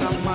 será uma